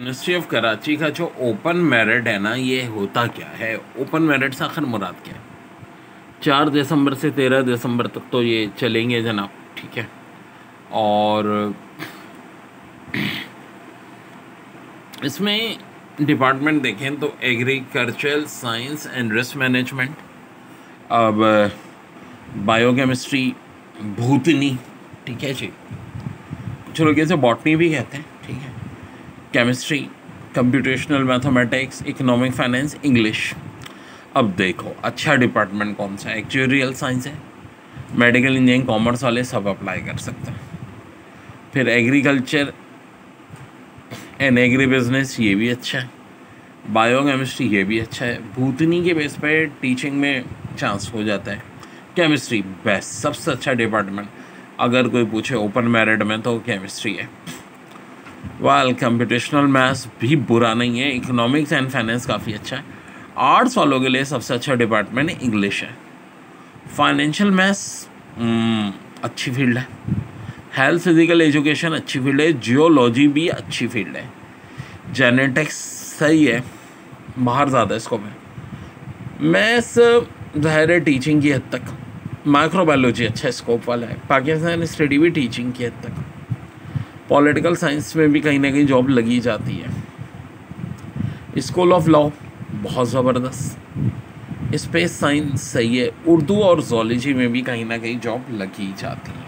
University of Karachi का जो open merit है ना, ये होता क्या है? ओपन मेरिट से आखिर मुराद क्या है? चार दिसंबर से तेरह दिसंबर तक तो ये चलेंगे जनाब, ठीक है? और इसमें डिपार्टमेंट देखें तो agricultural science and risk management अब बायोकेमिस्ट्री भूतनी, ठीक है जी? कुछ लोग इसे बॉटनी भी कहते हैं। Chemistry computational mathematics economic finance English अब देखो अच्छा डिपार्टमेंट कौन सा एक्चुरियल साइंस है। मेडिकल इंजीनियरिंग कॉमर्स वाले सब अप्लाई कर सकते हैं। फिर एग्रीकल्चर एंड एग्री बिज़नेस ये भी अच्छा है। बायो केमिस्ट्री ये भी अच्छा है। भूतनी के बेस पर टीचिंग में चांस हो जाता है। केमिस्ट्री बेस्ट सबसे अच्छा डिपार्टमेंट अगर कोई पूछे ओपन मेरिट में तो केमिस्ट्री है। वाल कंप्यूटेशनल मैथ्स भी बुरा नहीं है इकोनॉमिक्स एंड फाइनेंस काफ़ी अच्छा है। आर्ट्स वालों के लिए सबसे अच्छा डिपार्टमेंट इंग्लिश है। फाइनेंशियल मैथ्स hmm, अच्छी फ़ील्ड है। हेल्थ फ़िज़िकल एजुकेशन अच्छी फ़ील्ड है। जियोलॉजी भी अच्छी फ़ील्ड है। जेनेटिक्स सही है। बाहर ज़्यादा स्कोप है मैथ्स ज़ाहिर है टीचिंग की हद तक। माइक्रोबायोलॉजी अच्छा स्कोप वाला है। पाकिस्तान स्टडी भी टीचिंग की हद तक। पॉलिटिकल साइंस में भी कहीं ना कहीं जॉब लगी जाती है। स्कूल ऑफ़ लॉ बहुत ज़बरदस्त। स्पेस साइंस सही है, उर्दू और जोलॉजी में भी कहीं ना कहीं जॉब लगी जाती है।